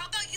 How about using?